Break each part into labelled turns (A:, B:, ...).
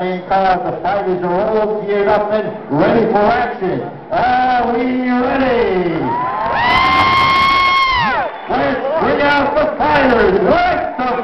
A: main car. The fighters are all geared up and ready for action. Are we ready? Let's bring out the fighters. Let the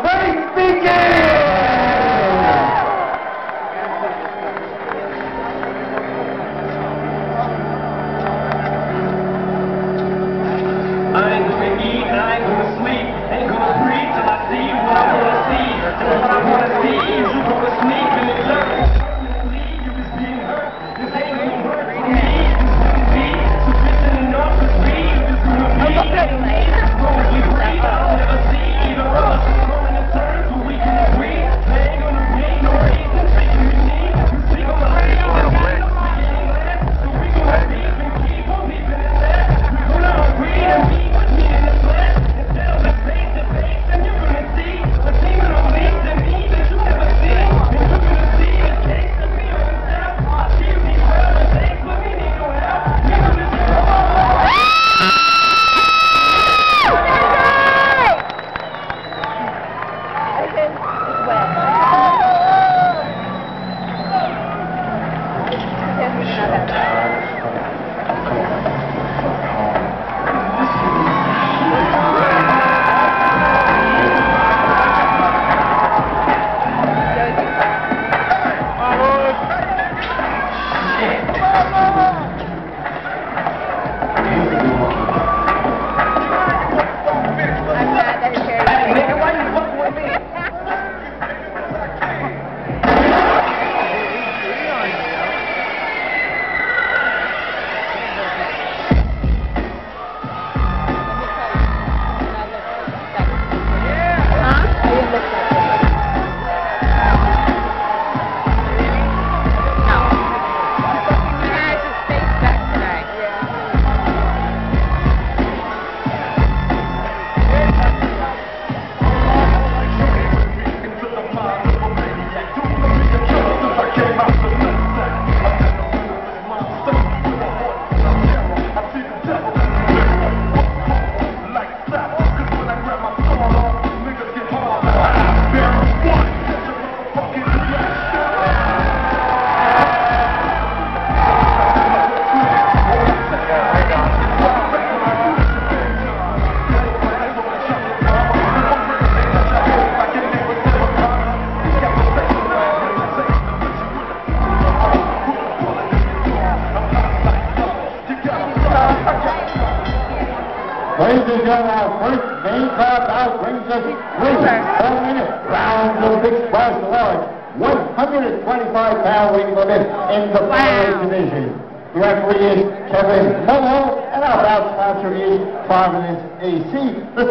A: Ladies and gentlemen, our first main car bout brings us three four-minute rounds of big splash large, 125-pound weight limit in the flyweight division. The referee is Kevin Mulhall, and our bout sponsor is Providence AC.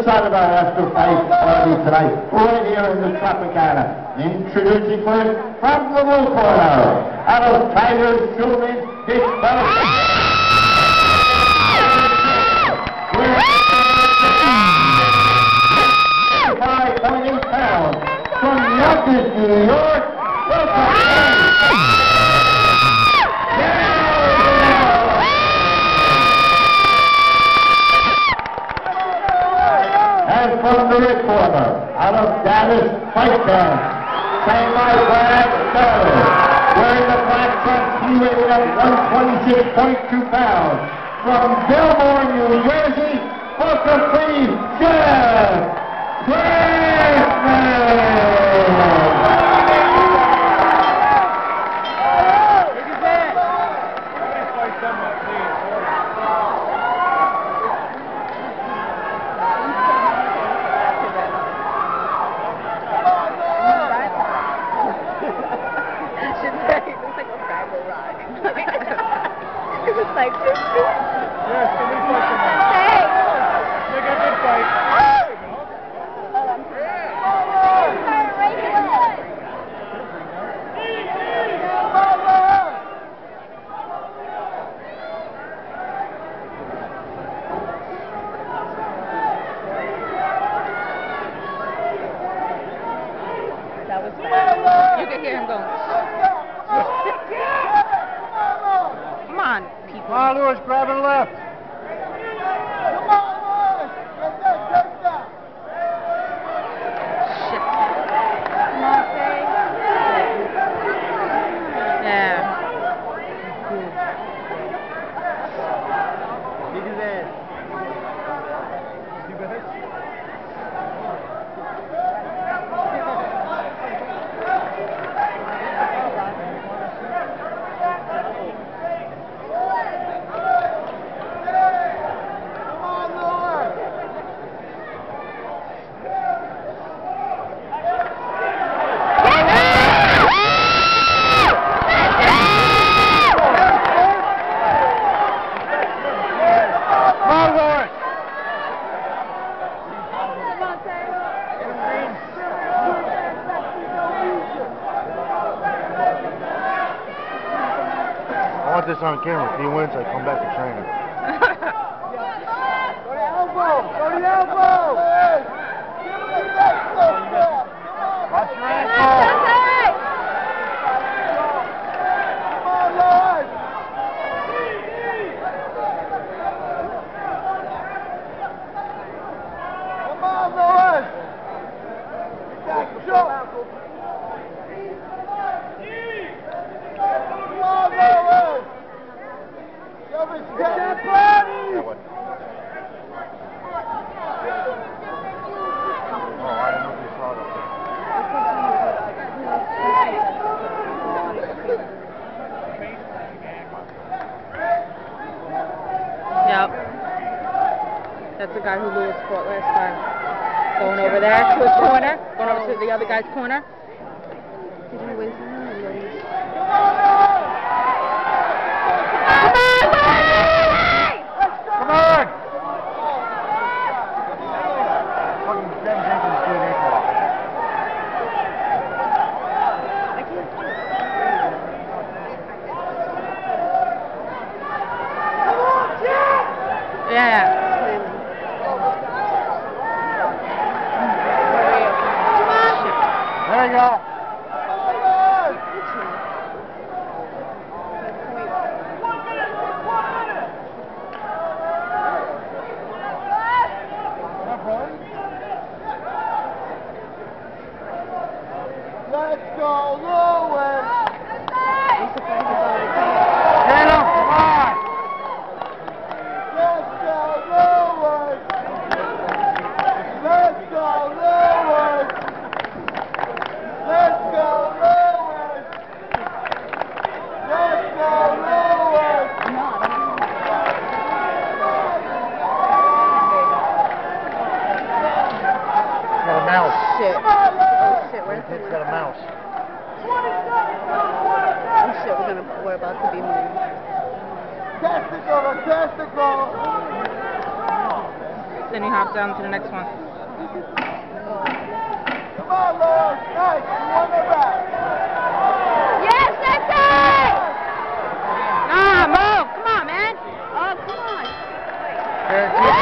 A: Side of our after fight party tonight, right here in the Tropicana. Introducing first from the blue corner, out of Tiger Schulman, this fellow. Yonkers, New York. And from the red out of Dallas Fight Camp, Shanghai Brad Stowe. Wearing the black he weighing at 126.2 pounds. From Bellmawr, New Jersey, welcome please, Jeff
B: It was like, Yes, somebody fight someone. hey! Make it a good fight. That was bad.
C: You could hear him going. Come on, people. Come on,
D: Lewis, grab it left. Got this on camera. If he wins, I come back to training.
C: Go to
B: elbow! Go to elbow! Watch
D: your ankle.
B: Come on, Lord! Come on, Lord! Back, show! Come on, Lord! Show me that
D: body! That one. Oh, I didn't know if you saw that.
C: Yep. That's the guy who Lewis fought last time. Going over there to his corner. Going over to the other guy's corner. Yeah.
B: shit. Shit, where's. It's got a mouse.
D: Oh
B: shit, we're gonna... We're about to be moved. Testicle, testicle!
C: Then you hop down to the next one.
B: Come on, Lord! Nice! You won the back! Yes, that's it!
C: Nah, move! Come on, man!
B: Oh, come on! Guaranteed.